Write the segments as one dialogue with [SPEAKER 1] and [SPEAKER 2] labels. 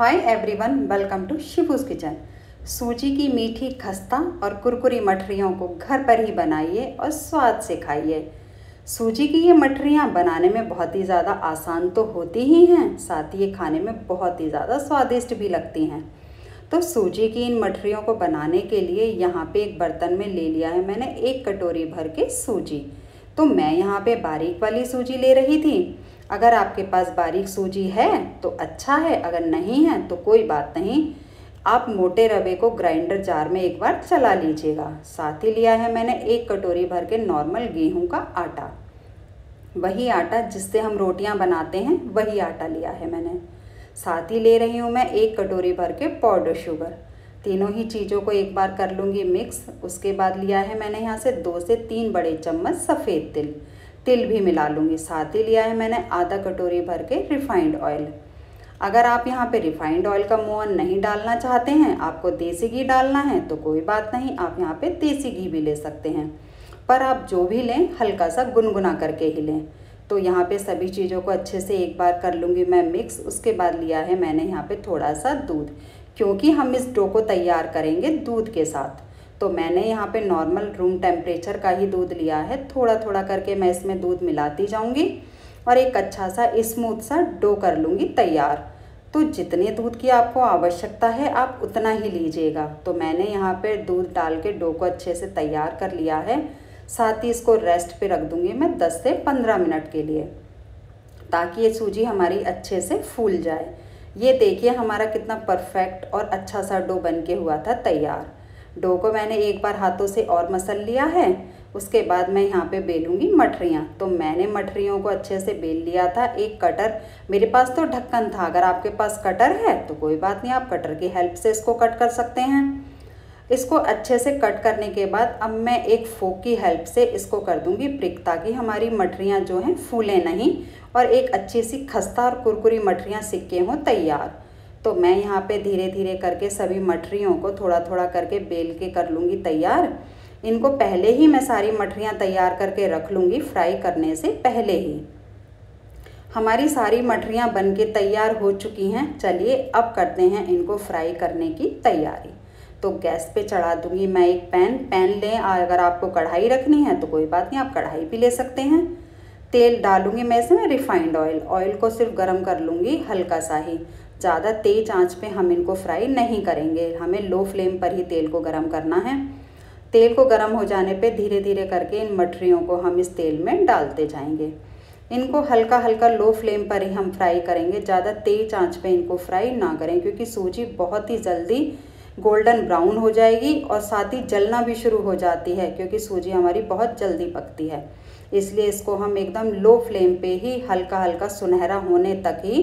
[SPEAKER 1] Hi everyone welcome to Shivu's kitchen सूजी की मीठी खस्ता और कुरकुरी मठरियों को घर पर ही बनाइए और स्वाद से खाइए सूजी की ये मठरियाँ बनाने में बहुत ही ज़्यादा आसान तो होती ही हैं साथ ही ये खाने में बहुत ही ज़्यादा स्वादिष्ट भी लगती हैं तो सूजी की इन मठरियों को बनाने के लिए यहाँ पे एक बर्तन में ले लिया है मैंने एक कटोरी भर के सूजी तो मैं यहाँ पे बारीक वाली सूजी ले रही थी अगर आपके पास बारीक सूजी है तो अच्छा है, अगर नहीं है तो कोई बात नहीं। आप मोटे रवे को ग्राइंडर जार में एक बार चला लीजिएगा। साथ ही लिया है मैंने एक कटोरी भर के नॉर्मल गेहूँ का आटा। वही आटा जिससे हम रोटियाँ बनाते हैं, वही आटा लिया है मैंने। साथ ही ले रही हूँ मैं एक कटोरी भर के पाउडर शुगर तीनों ही चीज़ों को एक बार कर लूँगी मिक्स उसके बाद लिया है मैंने यहाँ से दो से तीन बड़े चम्मच सफ़ेद तिल। तिल भी मिला लूँगी। साथ ही लिया है मैंने आधा कटोरी भर के रिफाइंड ऑयल अगर आप यहाँ पे रिफाइंड ऑयल का मोहन नहीं डालना चाहते हैं, आपको देसी घी डालना है तो कोई बात नहीं, आप यहाँ पे देसी घी भी ले सकते हैं। पर आप जो भी लें, हल्का सा गुनगुना करके ही लें। तो यहाँ पे सभी चीज़ों को अच्छे से एक बार कर लूँगी मैं मिक्स उसके बाद लिया है मैंने यहाँ पे थोड़ा सा दूध। क्योंकि हम इस डो को तैयार करेंगे दूध के साथ। तो मैंने यहाँ पे नॉर्मल रूम टेम्परेचर का ही दूध लिया है। थोड़ा थोड़ा करके मैं इसमें दूध मिलाती जाऊँगी और एक अच्छा सा स्मूथ सा डो कर लूँगी तैयार। तो जितने दूध की आपको आवश्यकता है, आप उतना ही लीजिएगा। तो मैंने यहाँ पे दूध डाल के डो को अच्छे से तैयार कर लिया है। साथ ही इसको रेस्ट पे रख दूँगी मैं 10 से 15 मिनट के लिए, ताकि ये सूजी हमारी अच्छे से फूल जाए। ये देखिए हमारा कितना परफेक्ट और अच्छा सा डो बन के हुआ था तैयार। डो को मैंने एक बार हाथों से और मसल लिया है, उसके बाद मैं यहाँ पे बेलूँगी मठरियाँ। तो मैंने मठरियों को अच्छे से बेल लिया था, एक कटर। मेरे पास तो ढक्कन था, अगर आपके पास कटर है तो कोई बात नहीं, आप कटर की हेल्प से इसको कट कर सकते हैं। इसको अच्छे से कट करने के बाद अब मैं एक फोक की हेल्प से इसको कर दूँगी ब्रिक ताकि हमारी मठरियाँ जो हैं फूलें नहीं, और एक अच्छी सी खस्ता और कुरकुरी मठरियाँ सिक्के हों तैयार। तो मैं यहाँ पे धीरे धीरे करके सभी मठरियों को थोड़ा थोड़ा करके बेल के कर लूँगी तैयार। इनको पहले ही मैं सारी मठरियाँ तैयार करके रख लूँगी फ्राई करने से पहले ही। हमारी सारी मठरियाँ बन के तैयार हो चुकी हैं। चलिए अब करते हैं इनको फ्राई करने की तैयारी। तो गैस पे चढ़ा दूँगी मैं एक पैन। पैन लें, अगर आपको कढ़ाई रखनी है तो कोई बात नहीं, आप कढ़ाई भी ले सकते हैं। तेल डालूँगी मैं इसमें रिफाइंड ऑयल। ऑयल को सिर्फ़ गर्म कर लूँगी हल्का सा ही। ज़्यादा तेज़ आँच पे हम इनको फ्राई नहीं करेंगे। हमें लो फ्लेम पर ही तेल को गर्म करना है। तेल को गर्म हो जाने पे धीरे धीरे करके इन मठरियों को हम इस तेल में डालते जाएँगे। इनको हल्का हल्का लो फ्लेम पर ही हम फ्राई करेंगे। ज़्यादा तेज़ आँच पे इनको फ्राई ना करें, क्योंकि सूजी बहुत ही जल्दी गोल्डन ब्राउन हो जाएगी और साथ ही जलना भी शुरू हो जाती है, क्योंकि सूजी हमारी बहुत जल्दी पकती है। इसलिए इसको हम एकदम लो फ्लेम पे ही हल्का हल्का सुनहरा होने तक ही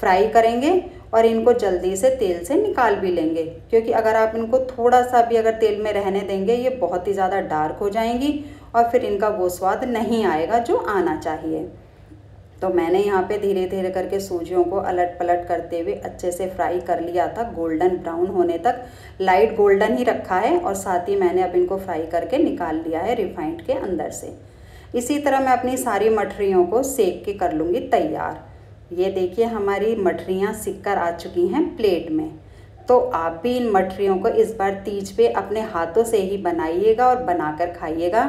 [SPEAKER 1] फ्राई करेंगे। और इनको जल्दी से तेल से निकाल भी लेंगे। क्योंकि अगर आप इनको थोड़ा सा भी अगर तेल में रहने देंगे, ये बहुत ही ज़्यादा डार्क हो जाएँगी और फिर इनका वो स्वाद नहीं आएगा जो आना चाहिए। तो मैंने यहाँ पे धीरे धीरे करके सूजियों को अलट पलट करते हुए अच्छे से फ्राई कर लिया था। गोल्डन ब्राउन होने तक लाइट गोल्डन ही रखा है और साथ ही मैंने अब इनको फ्राई करके निकाल लिया है रिफाइंड के अंदर से। इसी तरह मैं अपनी सारी मठरियों को सेक के कर लूँगी तैयार। ये देखिए, हमारी मठरियाँ सिक कर आ चुकी हैं प्लेट में। तो आप भी इन मठरियों को इस बार तीज पे अपने हाथों से ही बनाइएगा और बनाकर खाइएगा।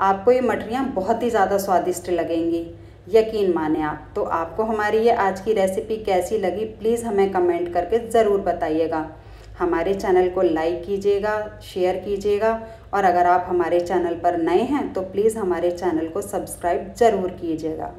[SPEAKER 1] आपको ये मठरियाँ बहुत ही ज़्यादा स्वादिष्ट लगेंगी। यकीन माने आप। तो आपको हमारी ये आज की रेसिपी कैसी लगी, प्लीज़ हमें कमेंट करके ज़रूर बताइएगा। हमारे चैनल को लाइक कीजिएगा, शेयर कीजिएगा, और अगर आप हमारे चैनल पर नए हैं तो प्लीज़ हमारे चैनल को सब्सक्राइब ज़रूर कीजिएगा।